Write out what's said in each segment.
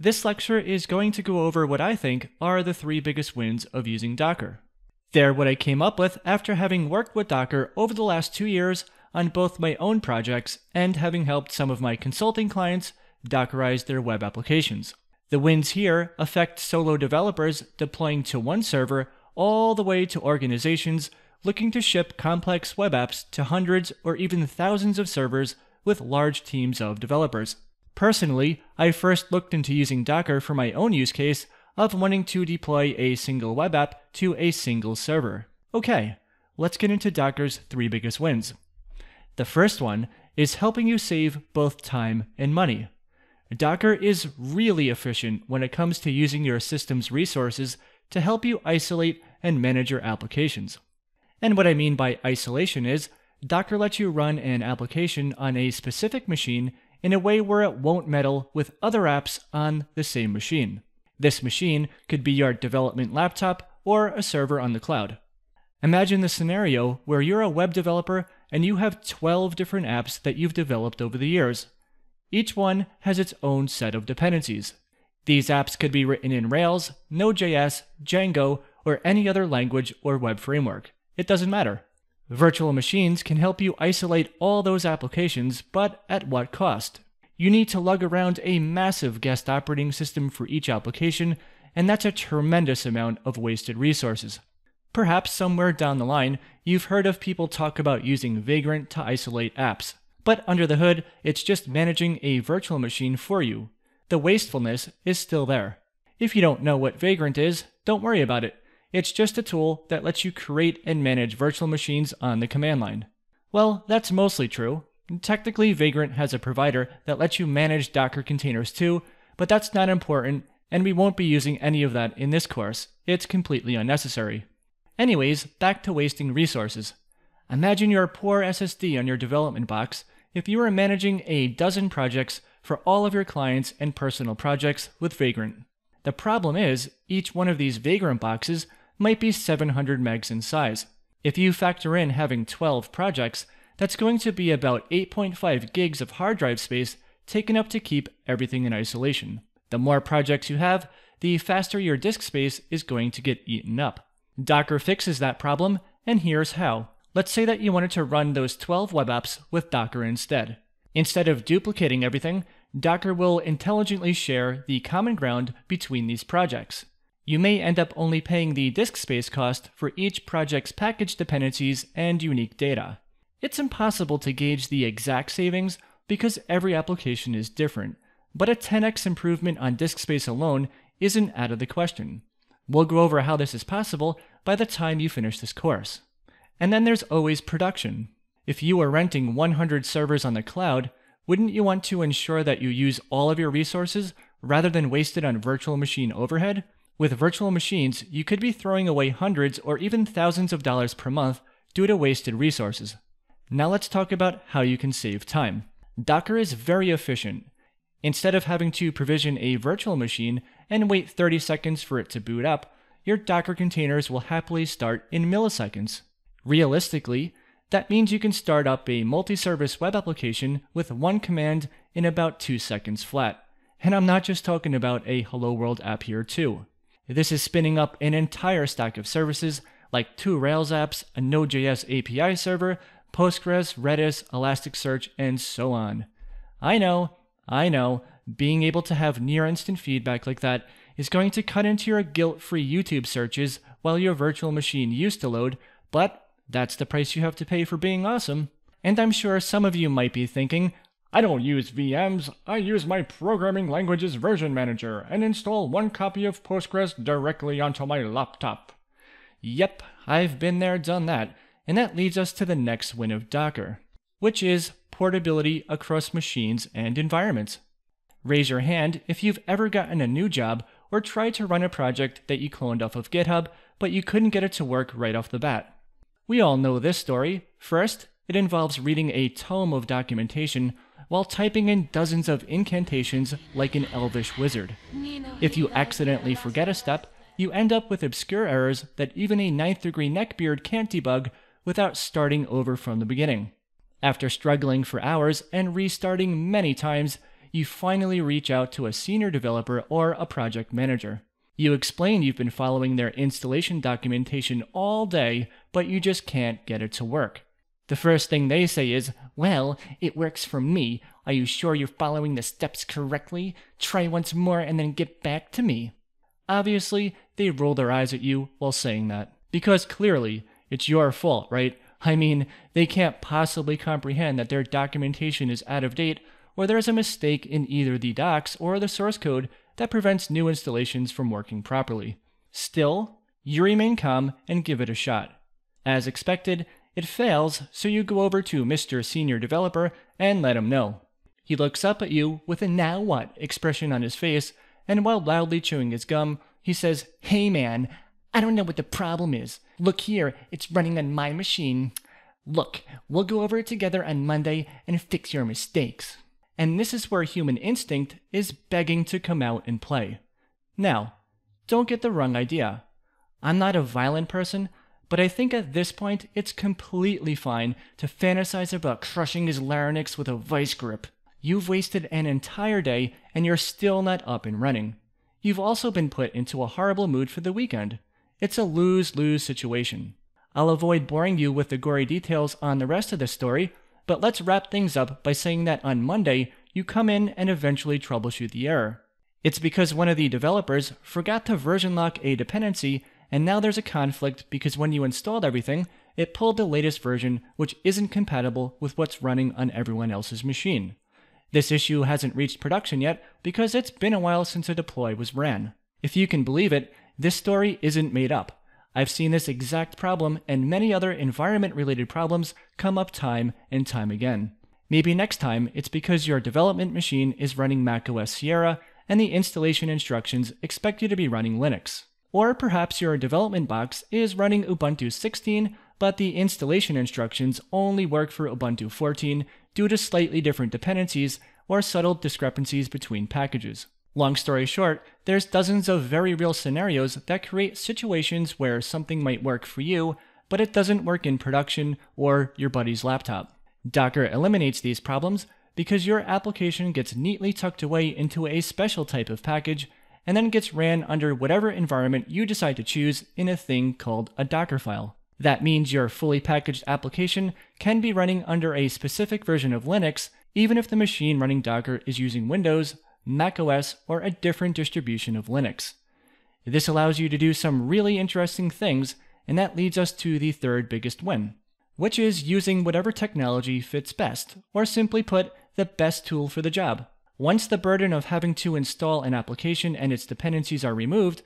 This lecture is going to go over what I think are the three biggest wins of using Docker. They're what I came up with after having worked with Docker over the last two years on both my own projects and having helped some of my consulting clients Dockerize their web applications. The wins here affect solo developers deploying to one server all the way to organizations looking to ship complex web apps to hundreds or even thousands of servers with large teams of developers. Personally, I first looked into using Docker for my own use case of wanting to deploy a single web app to a single server. Okay, let's get into Docker's three biggest wins. The first one is helping you save both time and money. Docker is really efficient when it comes to using your system's resources to help you isolate and manage your applications. And what I mean by isolation is Docker lets you run an application on a specific machine in a way where it won't meddle with other apps on the same machine. This machine could be your development laptop or a server on the cloud. Imagine the scenario where you're a web developer and you have 12 different apps that you've developed over the years. Each one has its own set of dependencies. These apps could be written in Rails, Node.js, Django, or any other language or web framework. It doesn't matter. Virtual machines can help you isolate all those applications, but at what cost? You need to lug around a massive guest operating system for each application, and that's a tremendous amount of wasted resources. Perhaps somewhere down the line, you've heard of people talk about using Vagrant to isolate apps. But under the hood, it's just managing a virtual machine for you. The wastefulness is still there. If you don't know what Vagrant is, don't worry about it. It's just a tool that lets you create and manage virtual machines on the command line. Well, that's mostly true. Technically, Vagrant has a provider that lets you manage Docker containers too, but that's not important, and we won't be using any of that in this course. It's completely unnecessary. Anyways, back to wasting resources. Imagine your poor SSD on your development box if you were managing a dozen projects for all of your clients and personal projects with Vagrant. The problem is, each one of these Vagrant boxes might be 700 megs in size. If you factor in having 12 projects, that's going to be about 8.5 gigs of hard drive space taken up to keep everything in isolation. The more projects you have, the faster your disk space is going to get eaten up. Docker fixes that problem, and here's how. Let's say that you wanted to run those 12 web apps with Docker instead. Instead of duplicating everything, Docker will intelligently share the common ground between these projects you may end up only paying the disk space cost for each project's package dependencies and unique data. It's impossible to gauge the exact savings because every application is different, but a 10x improvement on disk space alone isn't out of the question. We'll go over how this is possible by the time you finish this course. And then there's always production. If you are renting 100 servers on the cloud, wouldn't you want to ensure that you use all of your resources rather than waste it on virtual machine overhead? With virtual machines, you could be throwing away hundreds or even thousands of dollars per month due to wasted resources. Now let's talk about how you can save time. Docker is very efficient. Instead of having to provision a virtual machine and wait 30 seconds for it to boot up, your Docker containers will happily start in milliseconds. Realistically, that means you can start up a multi service web application with one command in about 2 seconds flat. And I'm not just talking about a Hello World app here, too. This is spinning up an entire stack of services like two Rails apps, a Node.js API server, Postgres, Redis, Elasticsearch, and so on. I know, I know, being able to have near instant feedback like that is going to cut into your guilt free YouTube searches while your virtual machine used to load, but that's the price you have to pay for being awesome. And I'm sure some of you might be thinking, I don't use VMs, I use my programming language's version manager and install one copy of Postgres directly onto my laptop. Yep, I've been there, done that, and that leads us to the next win of Docker, which is portability across machines and environments. Raise your hand if you've ever gotten a new job or tried to run a project that you cloned off of GitHub, but you couldn't get it to work right off the bat. We all know this story. First, it involves reading a tome of documentation while typing in dozens of incantations like an elvish wizard. If you accidentally forget a step, you end up with obscure errors that even a ninth degree neckbeard can't debug without starting over from the beginning. After struggling for hours and restarting many times, you finally reach out to a senior developer or a project manager. You explain you've been following their installation documentation all day, but you just can't get it to work. The first thing they say is, Well, it works for me. Are you sure you're following the steps correctly? Try once more and then get back to me. Obviously, they roll their eyes at you while saying that. Because clearly, it's your fault, right? I mean, they can't possibly comprehend that their documentation is out of date or there's a mistake in either the docs or the source code that prevents new installations from working properly. Still, you remain calm and give it a shot. As expected, it fails, so you go over to Mr. Senior Developer and let him know. He looks up at you with a now what expression on his face, and while loudly chewing his gum, he says, Hey man, I don't know what the problem is. Look here, it's running on my machine. Look, we'll go over it together on Monday and fix your mistakes. And this is where human instinct is begging to come out and play. Now, don't get the wrong idea. I'm not a violent person, but I think at this point it's completely fine to fantasize about crushing his larynx with a vice grip. You've wasted an entire day and you're still not up and running. You've also been put into a horrible mood for the weekend. It's a lose lose situation. I'll avoid boring you with the gory details on the rest of the story, but let's wrap things up by saying that on Monday, you come in and eventually troubleshoot the error. It's because one of the developers forgot to version lock a dependency, and now there's a conflict because when you installed everything, it pulled the latest version, which isn't compatible with what's running on everyone else's machine. This issue hasn't reached production yet because it's been a while since a deploy was ran. If you can believe it, this story isn't made up. I've seen this exact problem and many other environment related problems come up time and time again. Maybe next time it's because your development machine is running macOS Sierra and the installation instructions expect you to be running Linux. Or perhaps your development box is running Ubuntu 16, but the installation instructions only work for Ubuntu 14 due to slightly different dependencies or subtle discrepancies between packages. Long story short, there's dozens of very real scenarios that create situations where something might work for you, but it doesn't work in production or your buddy's laptop. Docker eliminates these problems because your application gets neatly tucked away into a special type of package and then gets ran under whatever environment you decide to choose in a thing called a Docker file. That means your fully packaged application can be running under a specific version of Linux, even if the machine running Docker is using Windows, macOS, or a different distribution of Linux. This allows you to do some really interesting things, and that leads us to the third biggest win, which is using whatever technology fits best, or simply put, the best tool for the job. Once the burden of having to install an application and its dependencies are removed,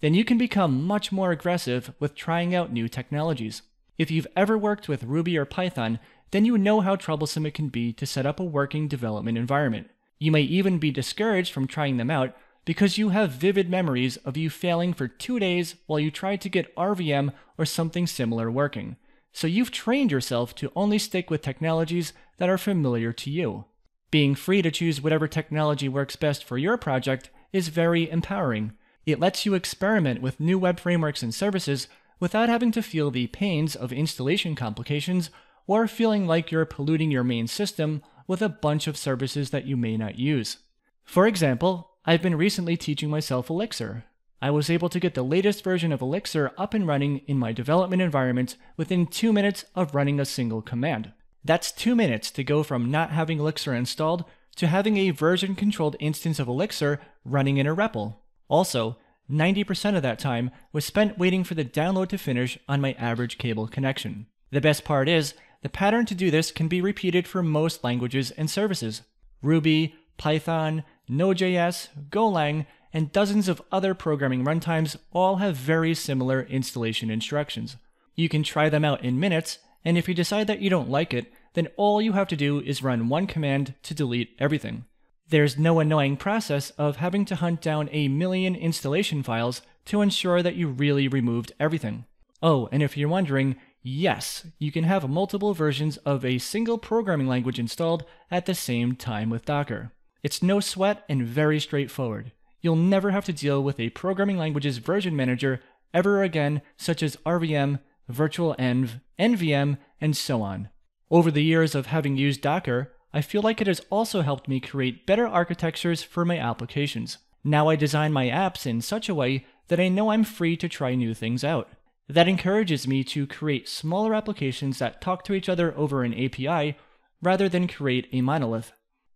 then you can become much more aggressive with trying out new technologies. If you've ever worked with Ruby or Python, then you know how troublesome it can be to set up a working development environment. You may even be discouraged from trying them out because you have vivid memories of you failing for two days while you tried to get RVM or something similar working. So you've trained yourself to only stick with technologies that are familiar to you. Being free to choose whatever technology works best for your project is very empowering. It lets you experiment with new web frameworks and services without having to feel the pains of installation complications or feeling like you're polluting your main system with a bunch of services that you may not use. For example, I've been recently teaching myself Elixir. I was able to get the latest version of Elixir up and running in my development environment within two minutes of running a single command. That's two minutes to go from not having Elixir installed to having a version controlled instance of Elixir running in a REPL. Also, 90% of that time was spent waiting for the download to finish on my average cable connection. The best part is, the pattern to do this can be repeated for most languages and services. Ruby, Python, Node.js, Golang, and dozens of other programming runtimes all have very similar installation instructions. You can try them out in minutes, and if you decide that you don't like it, then all you have to do is run one command to delete everything. There's no annoying process of having to hunt down a million installation files to ensure that you really removed everything. Oh, and if you're wondering, Yes, you can have multiple versions of a single programming language installed at the same time with Docker. It's no sweat and very straightforward. You'll never have to deal with a programming language's version manager ever again, such as RVM, virtual env, NVM, and so on. Over the years of having used Docker, I feel like it has also helped me create better architectures for my applications. Now I design my apps in such a way that I know I'm free to try new things out. That encourages me to create smaller applications that talk to each other over an API rather than create a monolith.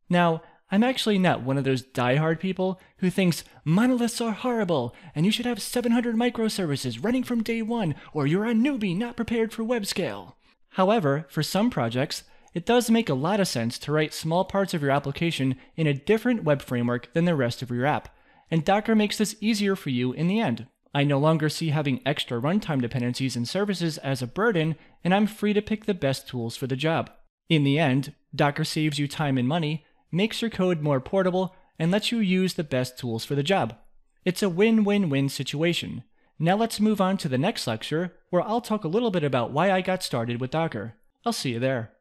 Now, I'm actually not one of those die-hard people who thinks monoliths are horrible and you should have 700 microservices running from day one or you're a newbie not prepared for web scale. However, for some projects, it does make a lot of sense to write small parts of your application in a different web framework than the rest of your app, and Docker makes this easier for you in the end. I no longer see having extra runtime dependencies and services as a burden, and I'm free to pick the best tools for the job. In the end, Docker saves you time and money, makes your code more portable, and lets you use the best tools for the job. It's a win win win situation. Now let's move on to the next lecture, where I'll talk a little bit about why I got started with Docker. I'll see you there.